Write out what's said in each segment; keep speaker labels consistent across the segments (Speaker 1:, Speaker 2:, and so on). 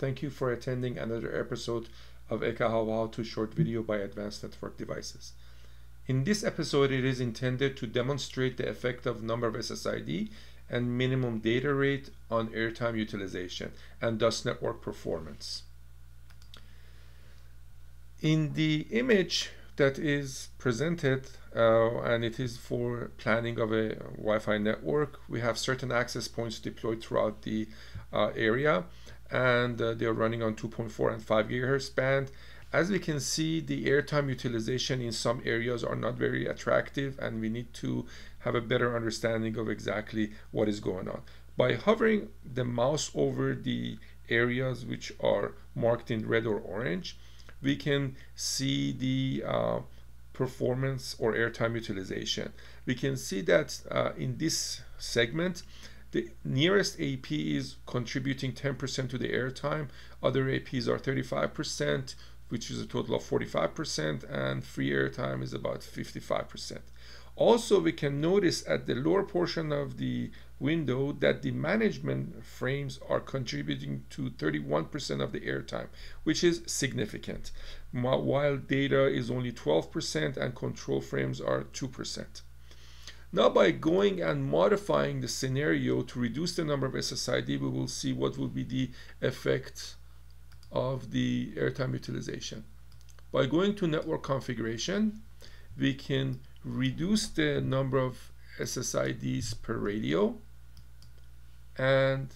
Speaker 1: Thank you for attending another episode of Ekahau how to short video by Advanced Network Devices. In this episode, it is intended to demonstrate the effect of number of SSID and minimum data rate on airtime utilization and thus network performance. In the image that is presented, uh, and it is for planning of a Wi-Fi network, we have certain access points deployed throughout the uh, area and uh, they're running on 2.4 and 5 gigahertz band. As we can see, the airtime utilization in some areas are not very attractive and we need to have a better understanding of exactly what is going on. By hovering the mouse over the areas which are marked in red or orange, we can see the uh, performance or airtime utilization. We can see that uh, in this segment, the nearest AP is contributing 10% to the airtime. Other APs are 35%, which is a total of 45%, and free airtime is about 55%. Also, we can notice at the lower portion of the window that the management frames are contributing to 31% of the airtime, which is significant, while data is only 12% and control frames are 2%. Now by going and modifying the scenario to reduce the number of SSID, we will see what will be the effect of the airtime utilization. By going to network configuration, we can reduce the number of SSIDs per radio and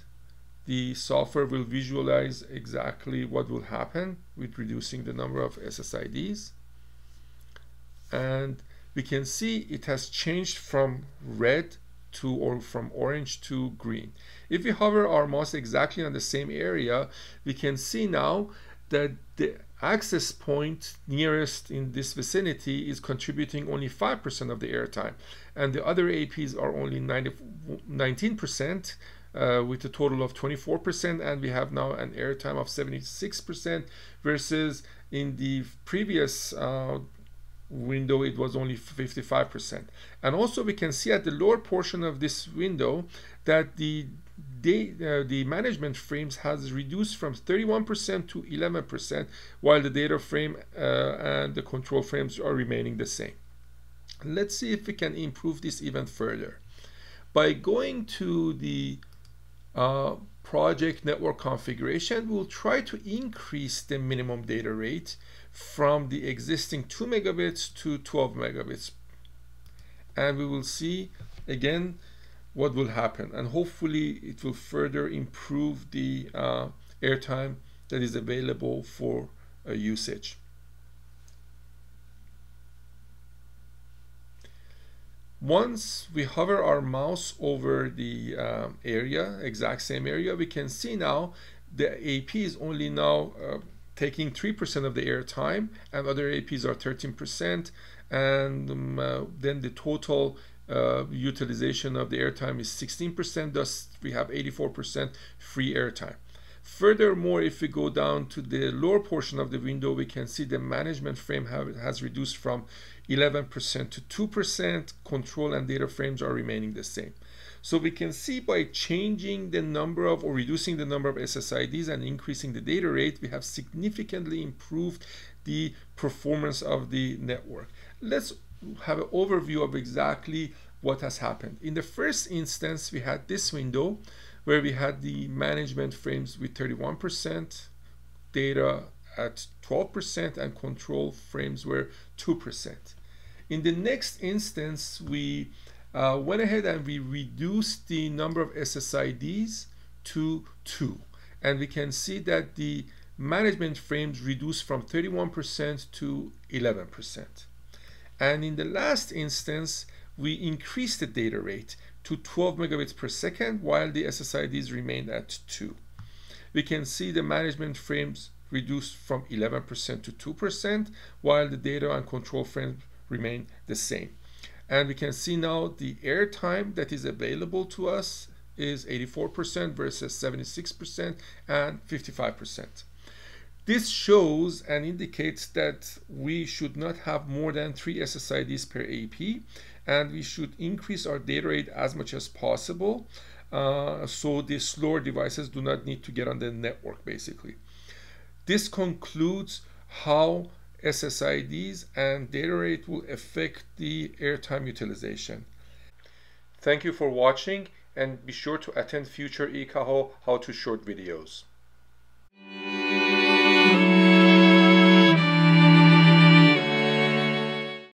Speaker 1: the software will visualize exactly what will happen with reducing the number of SSIDs and we can see it has changed from red to or from orange to green. If we hover our mouse exactly on the same area, we can see now that the access point nearest in this vicinity is contributing only 5% of the airtime and the other APs are only 90, 19% uh, with a total of 24% and we have now an airtime of 76% versus in the previous uh, window it was only 55% and also we can see at the lower portion of this window that the uh, the management frames has reduced from 31% to 11% while the data frame uh, and the control frames are remaining the same. Let's see if we can improve this even further. By going to the uh, project network configuration we'll try to increase the minimum data rate from the existing 2 megabits to 12 megabits and we will see again what will happen and hopefully it will further improve the uh, airtime that is available for uh, usage. Once we hover our mouse over the um, area, exact same area, we can see now the AP is only now uh, taking 3% of the air time and other APs are 13% and um, uh, then the total uh, utilization of the airtime is 16% thus we have 84% free airtime furthermore if we go down to the lower portion of the window we can see the management frame have, has reduced from 11% to 2% control and data frames are remaining the same so we can see by changing the number of or reducing the number of SSIDs and increasing the data rate, we have significantly improved the performance of the network. Let's have an overview of exactly what has happened. In the first instance, we had this window where we had the management frames with 31%, data at 12%, and control frames were 2%. In the next instance, we uh, went ahead and we reduced the number of SSIDs to 2. And we can see that the management frames reduced from 31% to 11%. And in the last instance, we increased the data rate to 12 megabits per second while the SSIDs remained at 2. We can see the management frames reduced from 11% to 2% while the data and control frames remain the same and we can see now the airtime that is available to us is 84% versus 76% and 55%. This shows and indicates that we should not have more than three SSIDs per AP and we should increase our data rate as much as possible uh, so the slower devices do not need to get on the network basically. This concludes how SSIDs and data rate will affect the airtime utilization. Thank you for watching and be sure to attend future Ekahau how to short videos.